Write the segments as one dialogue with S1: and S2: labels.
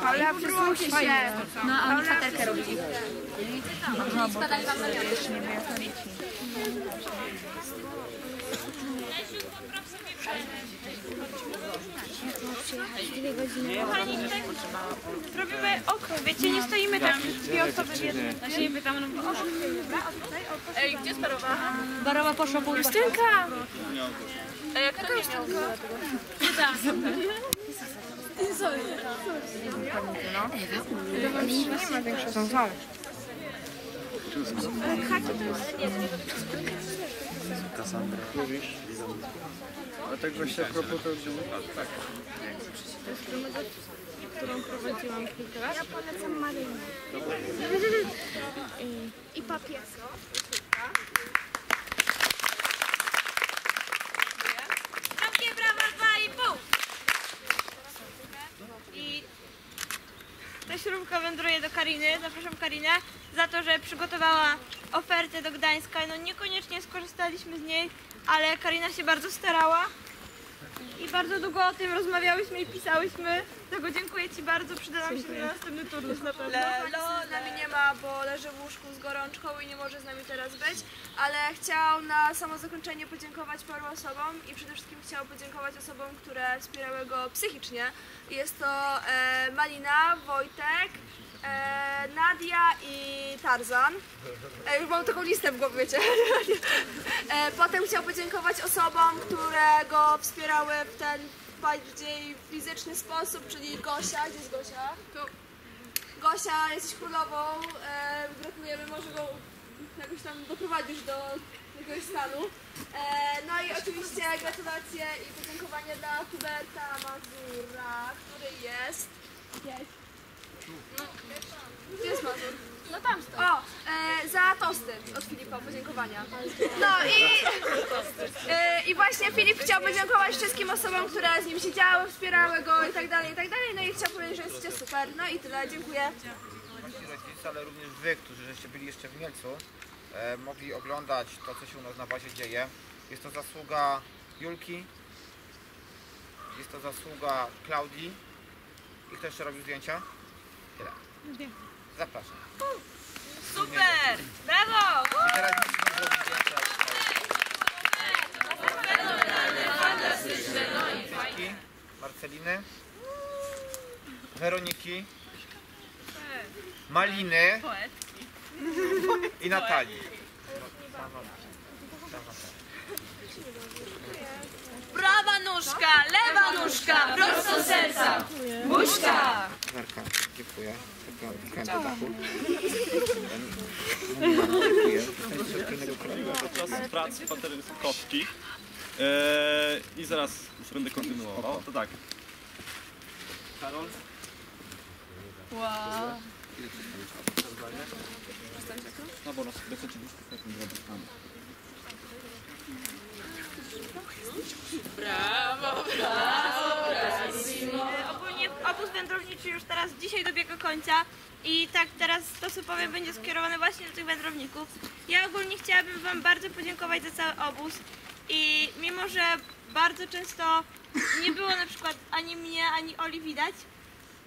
S1: Paula, przysłuchaj się.
S2: No, a oni faterkę robili.
S3: Kochani, tak robimy okrąg, wiecie, nie stoimy tak dwie osoby w jednym. Siebie tam Ej, gdzie jest parowa?
S2: Barowa poszła po
S3: Justynka! Ej, jak to Justynka?
S1: Nie ma większego są.
S4: A tak właśnie a propos to...
S1: Ja polecam Marynę. I papiesko.
S3: Ta śrubka wędruje do Kariny. Zapraszam Karinę za to, że przygotowała ofertę do Gdańska. No niekoniecznie skorzystaliśmy z niej, ale Karina się bardzo starała. I bardzo długo o tym rozmawiałyśmy i pisałyśmy. Dlatego dziękuję Ci bardzo. Przyda nam się na następny turnus na pewno.
S5: Lelo z nami nie ma, bo leży w łóżku z gorączką i nie może z nami teraz być, ale chciał na samo zakończenie podziękować paru osobom i przede wszystkim chciał podziękować osobom, które wspierały go psychicznie. Jest to e, Malina, Wojtek, e, Nadia i Tarzan. E, już mam taką listę w głowie, wiecie. E, potem chciał podziękować osobom, które go wspierały w ten bardziej fizyczny sposób, czyli Gosia. Gdzie jest Gosia? Tu. Gosia, jesteś królową. E, gratulujemy, może go jakoś tam doprowadzisz do jakiegoś stanu. E, no i oczywiście gratulacje i podziękowanie dla Huberta Mazura, który jest. Jest. No, gdzie jest Mazur? No tam stoi. O, e, za tosty od Filipa, podziękowania. No i, e, i właśnie Filip chciał podziękować wszystkim osobom, które z nim siedziały, wspierały go i tak dalej, i tak dalej. No i chciał powiedzieć, że jesteście super. No i tyle, dziękuję.
S6: rodzice, ale również wy, którzy żeście byli jeszcze w Mielcu, e, mogli oglądać to, co się u nas na bazie dzieje. Jest to zasługa Julki, jest to zasługa Klaudii. I kto jeszcze robił zdjęcia? Tyle. Zapraszam.
S3: Super! Brawo!
S6: I teraz musimy zrobić zdjęcia. Julki, Marceliny, Weroniki, Maliny i Natalii.
S3: Prawa nóżka, lewa nóżka, prosto serca. Buźka!
S6: Dziękuję. Kręcę dachu. Dziękuję. Kolegi.
S7: podczas pracy Patery Sokowski. Eee, I zaraz już będę kontynuował. To tak. Karol? No bo nas 200 sekund zrobić.
S3: Ogólnie wędrowniczy już teraz dzisiaj dobiega końca i tak teraz to co powiem będzie skierowane właśnie do tych wędrowników. Ja ogólnie chciałabym Wam bardzo podziękować za cały obóz i mimo, że bardzo często nie było na przykład ani mnie, ani Oli widać,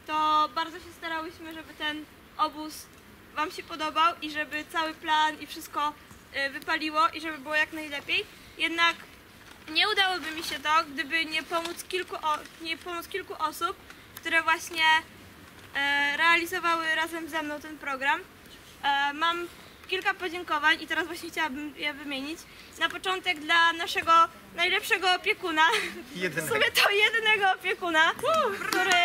S3: to bardzo się starałyśmy, żeby ten obóz Wam się podobał i żeby cały plan i wszystko y, wypaliło i żeby było jak najlepiej. Jednak nie udałoby mi się to, gdyby nie pomóc kilku, nie pomóc kilku osób, które właśnie e, realizowały razem ze mną ten program. E, mam kilka podziękowań i teraz właśnie chciałabym je wymienić. Na początek dla naszego najlepszego opiekuna, w sumie to jedynego opiekuna, który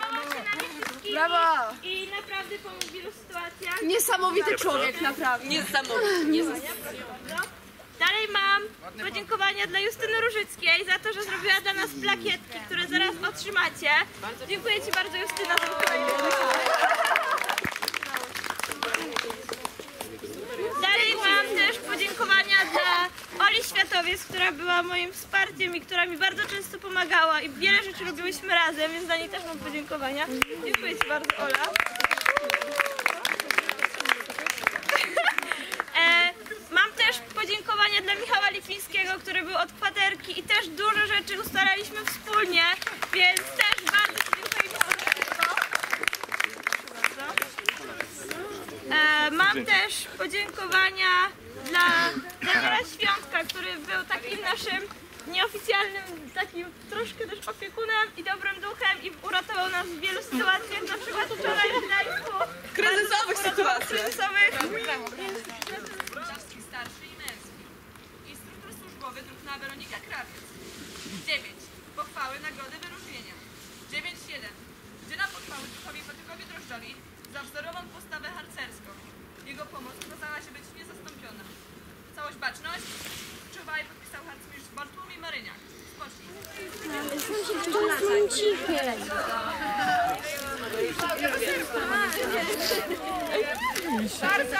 S3: nami wszystkimi
S5: Brawo!
S3: i naprawdę pomógł w wielu sytuacjach.
S5: Niesamowity człowiek, naprawdę.
S3: Dalej mam podziękowania dla Justyny Różyckiej za to, że zrobiła dla nas plakietki, które zaraz otrzymacie. Dziękuję Ci bardzo Justyna za. Dalej mam też podziękowania dla Oli Światowiec, która była moim wsparciem i która mi bardzo często pomagała i wiele rzeczy robiłyśmy razem, więc dla niej też mam podziękowania. Dziękuję Ci bardzo Ola. E, mam też podziękowania podziękowania dla Michała Lipińskiego, który był od kwaterki i też dużo rzeczy ustalaliśmy wspólnie, więc też bardzo Ci dziękuję Michał za tego. E, mam też podziękowania dla Daniela Świątka, który był takim naszym nieoficjalnym, takim troszkę też opiekunem i dobrym duchem i uratował nas w wielu sytuacjach, na przykład wczoraj w.
S8: Weronika Krawiec. 9. Pochwały, nagrody, wyróżnienia. 9.7. Dziena pochwały duchowi Patrykowi Drożdżowi za wzorową postawę harcerską. Jego pomoc okazała się być niezastąpiona. Całość baczność czuwa i podpisał harcmistrz Bartłomiej Maryniak. Spocznij.
S5: Bardzo